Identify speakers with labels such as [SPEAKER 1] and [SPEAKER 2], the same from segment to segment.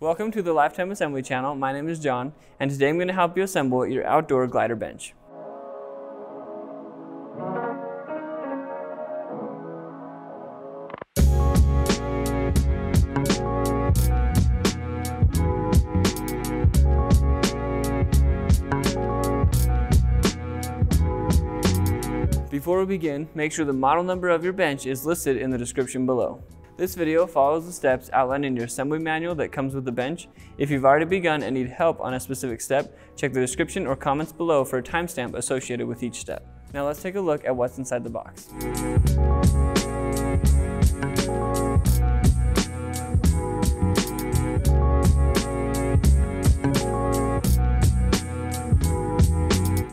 [SPEAKER 1] Welcome to the Lifetime Assembly channel. My name is John, and today I'm going to help you assemble your outdoor glider bench. Before we begin, make sure the model number of your bench is listed in the description below. This video follows the steps outlined in your assembly manual that comes with the bench. If you've already begun and need help on a specific step, check the description or comments below for a timestamp associated with each step. Now let's take a look at what's inside the box.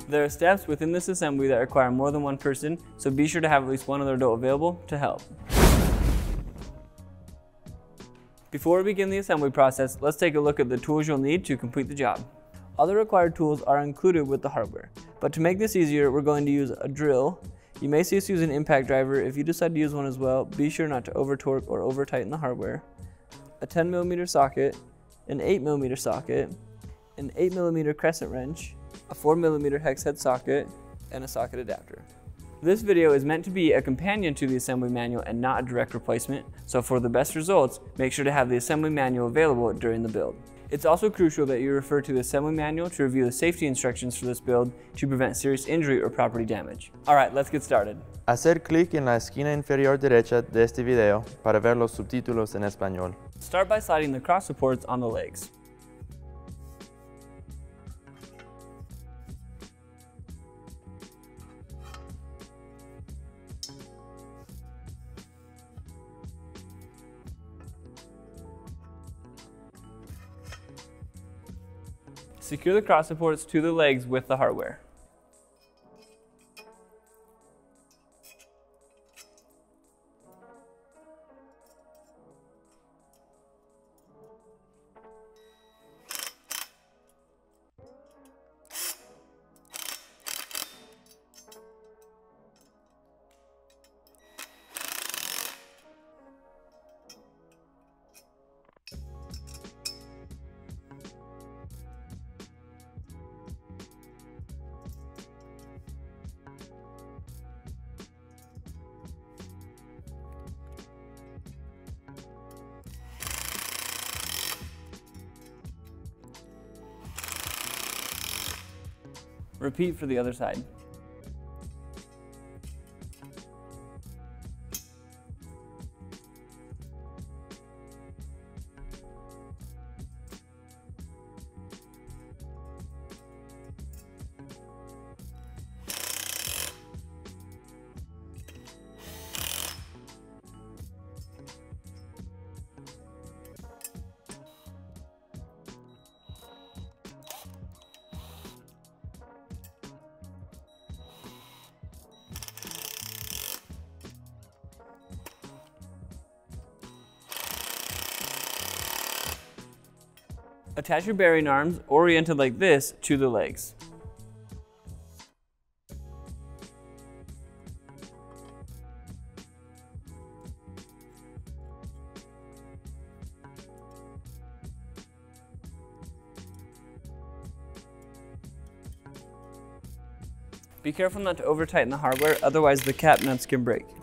[SPEAKER 1] There are steps within this assembly that require more than one person, so be sure to have at least one other adult available to help. Before we begin the assembly process, let's take a look at the tools you'll need to complete the job. All the required tools are included with the hardware, but to make this easier, we're going to use a drill. You may see us use an impact driver. If you decide to use one as well, be sure not to over torque or over tighten the hardware. A 10 millimeter socket, an 8 millimeter socket, an 8 millimeter crescent wrench, a 4mm hex head socket, and a socket adapter. This video is meant to be a companion to the assembly manual and not a direct replacement, so for the best results, make sure to have the assembly manual available during the build. It's also crucial that you refer to the assembly manual to review the safety instructions for this build to prevent serious injury or property damage. Alright, let's get started.
[SPEAKER 2] Hacer clic en la esquina inferior derecha de este video para ver los subtítulos en español.
[SPEAKER 1] Start by sliding the cross supports on the legs. Secure the cross supports to the legs with the hardware. Repeat for the other side. Attach your bearing arms, oriented like this, to the legs. Be careful not to over tighten the hardware, otherwise the cap nuts can break.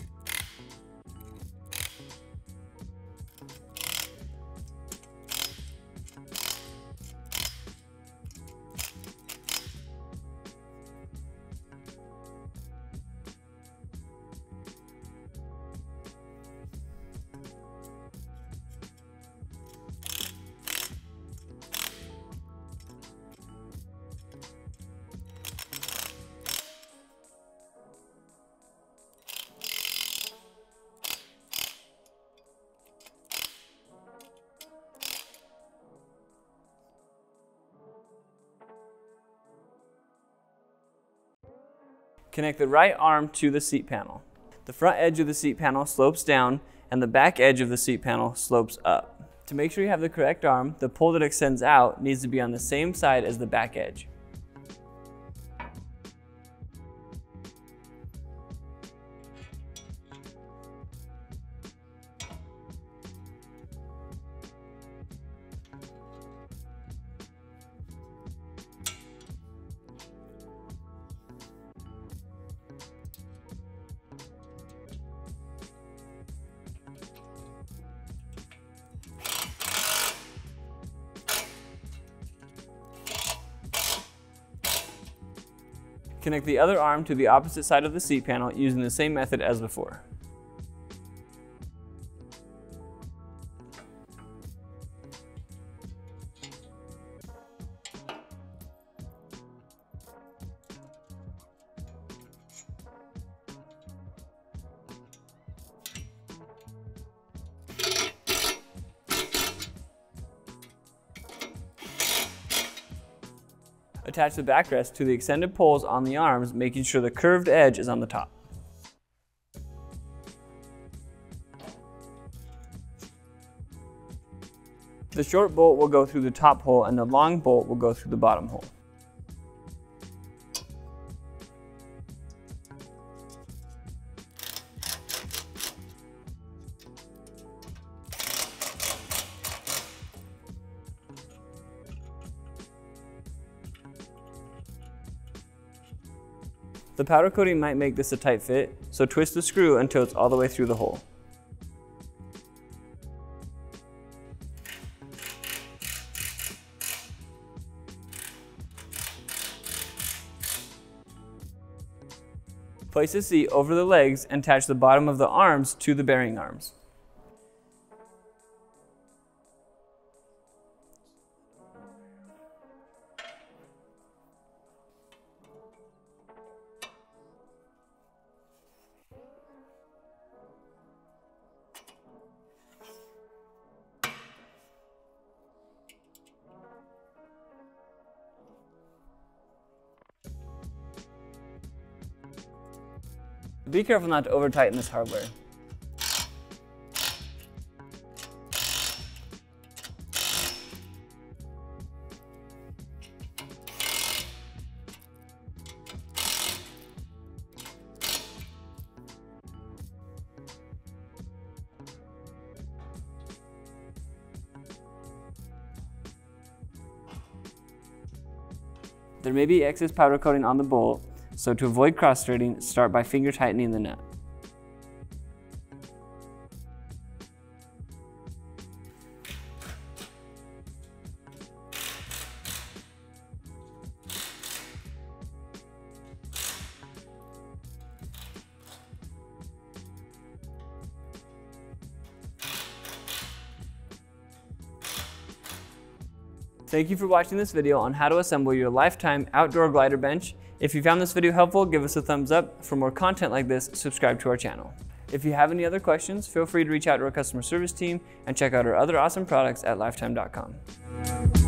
[SPEAKER 1] Connect the right arm to the seat panel. The front edge of the seat panel slopes down and the back edge of the seat panel slopes up. To make sure you have the correct arm, the pole that extends out needs to be on the same side as the back edge. Connect the other arm to the opposite side of the seat panel using the same method as before. Attach the backrest to the extended poles on the arms, making sure the curved edge is on the top. The short bolt will go through the top hole and the long bolt will go through the bottom hole. The powder coating might make this a tight fit, so twist the screw until it's all the way through the hole. Place the seat over the legs and attach the bottom of the arms to the bearing arms. Be careful not to over tighten this hardware. There may be excess powder coating on the bolt, so to avoid cross-threading, start by finger tightening the nut. Thank you for watching this video on how to assemble your lifetime outdoor glider bench. If you found this video helpful, give us a thumbs up. For more content like this, subscribe to our channel. If you have any other questions, feel free to reach out to our customer service team and check out our other awesome products at lifetime.com.